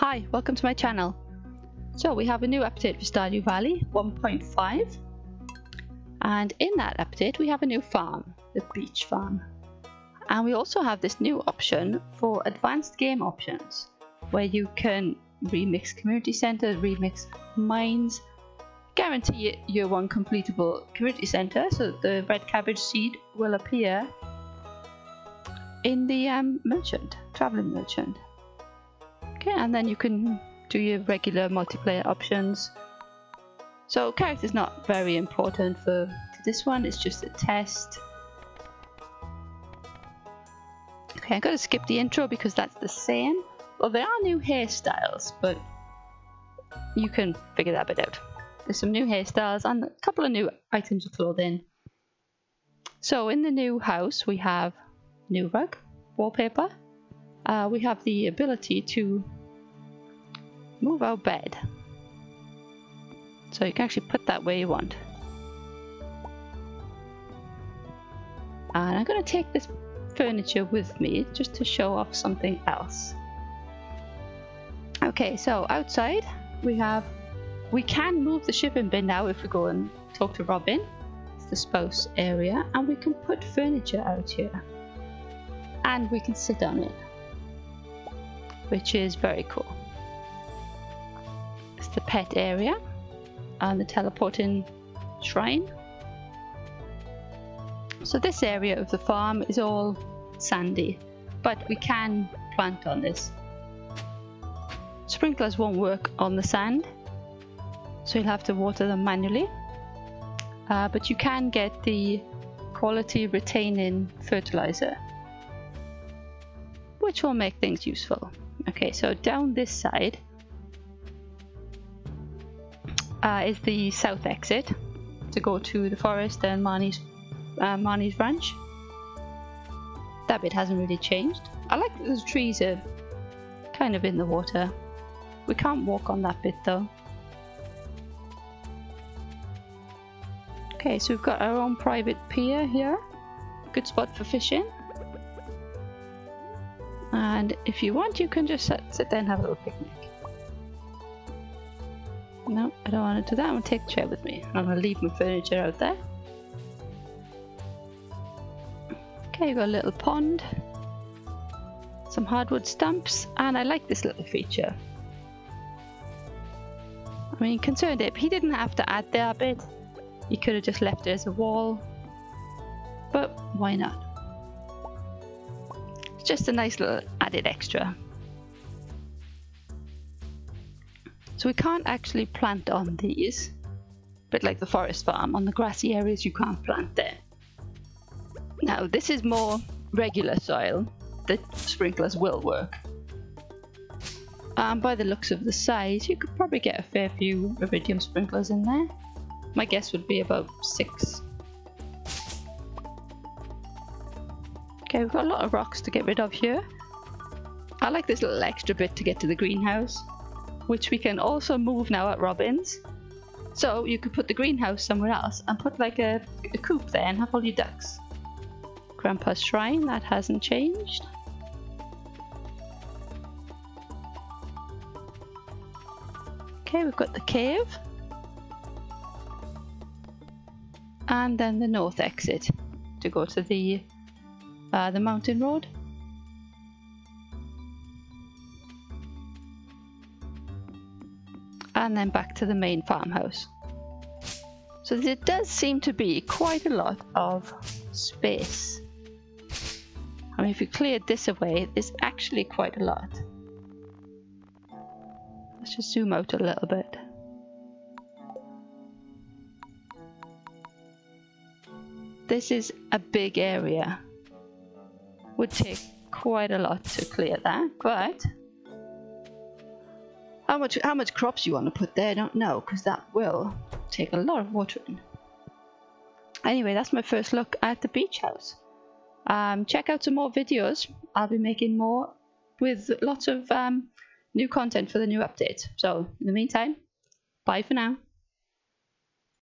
Hi, welcome to my channel. So we have a new update for Stardew Valley 1.5 and in that update we have a new farm, the beach farm. And we also have this new option for advanced game options where you can remix community centers, remix mines, guarantee year one completable community center so the red cabbage seed will appear in the um, merchant, traveling merchant. Okay, and then you can do your regular multiplayer options. So character is not very important for, this one, it's just a test. Okay, I'm to skip the intro because that's the same. Well, there are new hairstyles, but you can figure that bit out. There's some new hairstyles and a couple of new items of clothing. So in the new house we have new rug, wallpaper, uh, we have the ability to move our bed. So you can actually put that where you want. And I'm going to take this furniture with me just to show off something else. Okay, so outside we have, we can move the shipping bin now if we go and talk to Robin. It's the spouse area and we can put furniture out here. And we can sit on it which is very cool. The pet area and the teleporting shrine. So this area of the farm is all sandy, but we can plant on this. Sprinklers won't work on the sand, so you'll have to water them manually. Uh, but you can get the quality retaining fertilizer, which will make things useful. Okay, so down this side uh, is the south exit to go to the forest and Marnie's, uh, Marnie's ranch. That bit hasn't really changed. I like that the trees are kind of in the water. We can't walk on that bit though. Okay, so we've got our own private pier here. Good spot for fishing. And if you want, you can just sit, sit there and have a little picnic. No, I don't want to do that. I'm going to take the chair with me. I'm going to leave my furniture out there. Okay, got a little pond. Some hardwood stumps. And I like this little feature. I mean, ConcernedApe, he didn't have to add that bit. He could have just left it as a wall. But why not? It's just a nice little added extra. So we can't actually plant on these, but like the forest farm, on the grassy areas you can't plant there. Now this is more regular soil, the sprinklers will work. And by the looks of the size, you could probably get a fair few iridium sprinklers in there. My guess would be about six Okay, we've got a lot of rocks to get rid of here. I like this little extra bit to get to the greenhouse, which we can also move now at Robin's. So you could put the greenhouse somewhere else and put like a, a coop there and have all your ducks. Grandpa's shrine, that hasn't changed. Okay, we've got the cave. And then the north exit to go to the uh, the mountain road. And then back to the main farmhouse. So there does seem to be quite a lot of space. I mean, if you cleared this away, there's actually quite a lot. Let's just zoom out a little bit. This is a big area would take quite a lot to clear that, but how much how much crops you want to put there, I don't know, because that will take a lot of watering. Anyway, that's my first look at the beach house. Um, check out some more videos. I'll be making more with lots of um, new content for the new update. So in the meantime, bye for now.